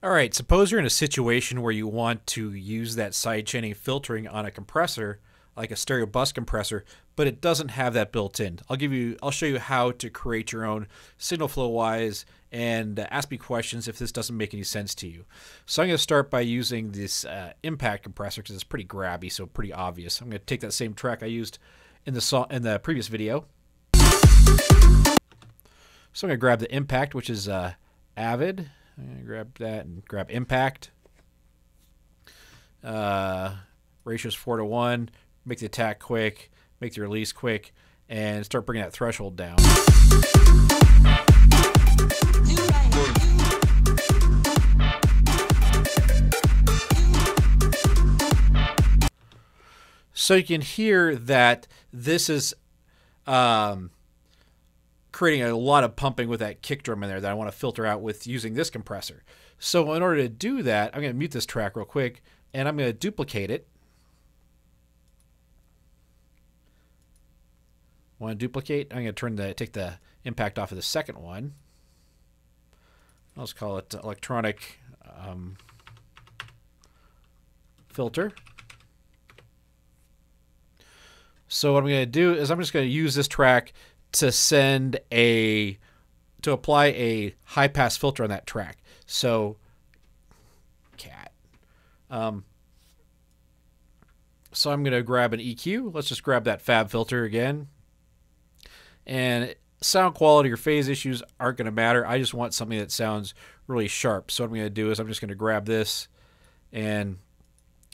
All right, suppose you're in a situation where you want to use that sidechaining filtering on a compressor, like a stereo bus compressor, but it doesn't have that built in. I'll give you I'll show you how to create your own signal flow wise and ask me questions if this doesn't make any sense to you. So I'm going to start by using this uh, impact compressor because it's pretty grabby, so pretty obvious. I'm going to take that same track I used in the saw in the previous video. So I'm going to grab the impact, which is uh, Avid grab that and grab impact. Uh, ratio is 4 to 1. Make the attack quick, make the release quick, and start bringing that threshold down. So you can hear that this is um, creating a lot of pumping with that kick drum in there that I want to filter out with using this compressor. So in order to do that, I'm going to mute this track real quick and I'm going to duplicate it. Want to duplicate? I'm going to turn the take the impact off of the second one. Let's call it electronic um, filter. So what I'm going to do is I'm just going to use this track to send a to apply a high pass filter on that track. So cat. Um, so I'm going to grab an EQ. Let's just grab that FabFilter again. And sound quality or phase issues aren't going to matter. I just want something that sounds really sharp. So what I'm going to do is I'm just going to grab this and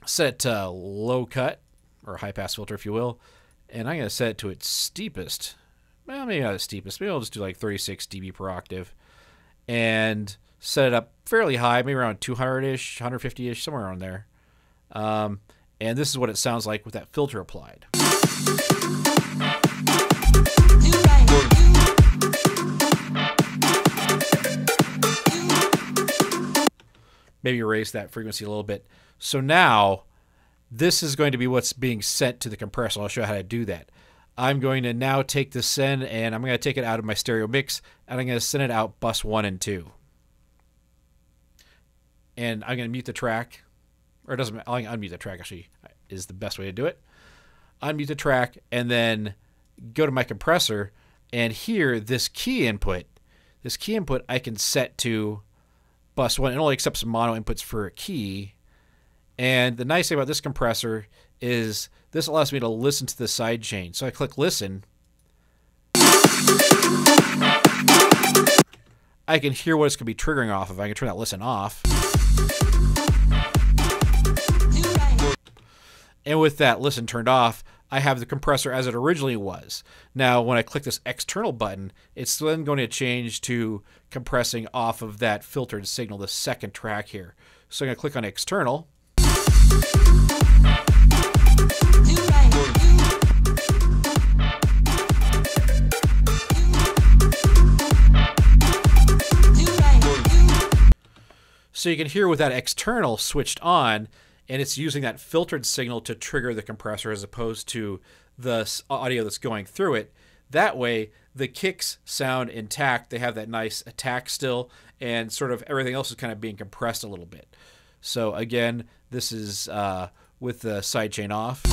set to low cut or high pass filter if you will. And I'm going to set it to its steepest well, maybe not the steepest. Maybe I'll just do like 36 dB per octave and set it up fairly high, maybe around 200-ish, 150-ish, somewhere around there. Um, and this is what it sounds like with that filter applied. Maybe erase that frequency a little bit. So now, this is going to be what's being sent to the compressor. I'll show you how to do that. I'm going to now take the send and I'm going to take it out of my stereo mix and I'm going to send it out bus one and two. And I'm going to mute the track, or it doesn't. I'll unmute the track. Actually, is the best way to do it. Unmute the track and then go to my compressor and here this key input. This key input I can set to bus one. It only accepts mono inputs for a key. And the nice thing about this compressor is this allows me to listen to the side chain. So I click listen. I can hear what it's going to be triggering off of. I can turn that listen off. And with that listen turned off, I have the compressor as it originally was. Now, when I click this external button, it's then going to change to compressing off of that filtered signal, the second track here. So I'm going to click on external. So you can hear with that external switched on, and it's using that filtered signal to trigger the compressor as opposed to the audio that's going through it. That way, the kicks sound intact. They have that nice attack still, and sort of everything else is kind of being compressed a little bit. So again, this is uh, with the sidechain off.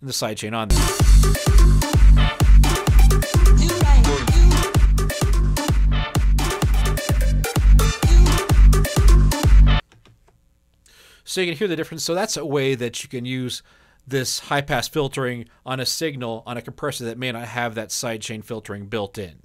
And the sidechain on. So you can hear the difference. So that's a way that you can use this high pass filtering on a signal on a compressor that may not have that sidechain filtering built in.